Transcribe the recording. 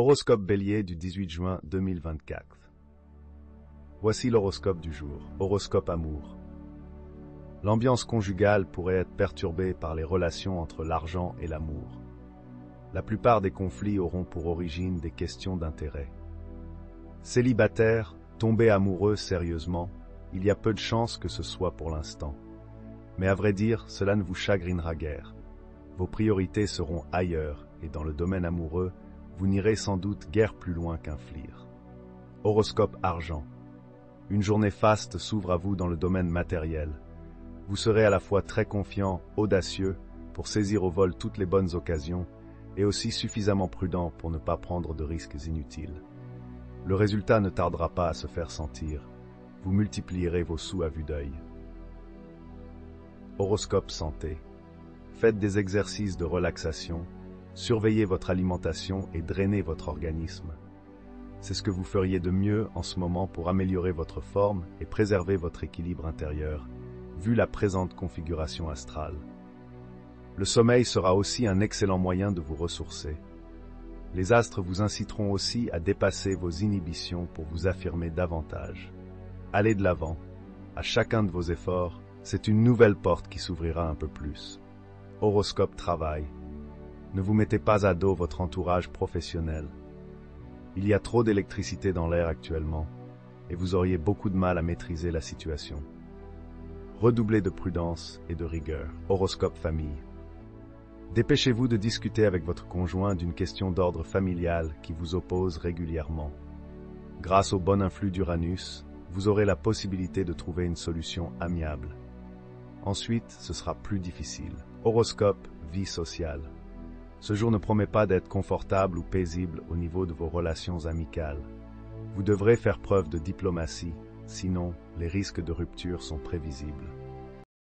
Horoscope bélier du 18 juin 2024. Voici l'horoscope du jour. Horoscope amour. L'ambiance conjugale pourrait être perturbée par les relations entre l'argent et l'amour. La plupart des conflits auront pour origine des questions d'intérêt. Célibataire, tombé amoureux sérieusement, il y a peu de chances que ce soit pour l'instant. Mais à vrai dire, cela ne vous chagrinera guère. Vos priorités seront ailleurs et dans le domaine amoureux, vous n'irez sans doute guère plus loin qu'un flir. Horoscope argent. Une journée faste s'ouvre à vous dans le domaine matériel. Vous serez à la fois très confiant, audacieux, pour saisir au vol toutes les bonnes occasions, et aussi suffisamment prudent pour ne pas prendre de risques inutiles. Le résultat ne tardera pas à se faire sentir. Vous multiplierez vos sous à vue d'œil. Horoscope santé. Faites des exercices de relaxation, Surveillez votre alimentation et drainez votre organisme. C'est ce que vous feriez de mieux en ce moment pour améliorer votre forme et préserver votre équilibre intérieur, vu la présente configuration astrale. Le sommeil sera aussi un excellent moyen de vous ressourcer. Les astres vous inciteront aussi à dépasser vos inhibitions pour vous affirmer davantage. Allez de l'avant. À chacun de vos efforts, c'est une nouvelle porte qui s'ouvrira un peu plus. Horoscope travail. Ne vous mettez pas à dos votre entourage professionnel. Il y a trop d'électricité dans l'air actuellement, et vous auriez beaucoup de mal à maîtriser la situation. Redoublez de prudence et de rigueur. Horoscope famille. Dépêchez-vous de discuter avec votre conjoint d'une question d'ordre familial qui vous oppose régulièrement. Grâce au bon influx d'Uranus, vous aurez la possibilité de trouver une solution amiable. Ensuite, ce sera plus difficile. Horoscope, vie sociale. Ce jour ne promet pas d'être confortable ou paisible au niveau de vos relations amicales. Vous devrez faire preuve de diplomatie, sinon les risques de rupture sont prévisibles.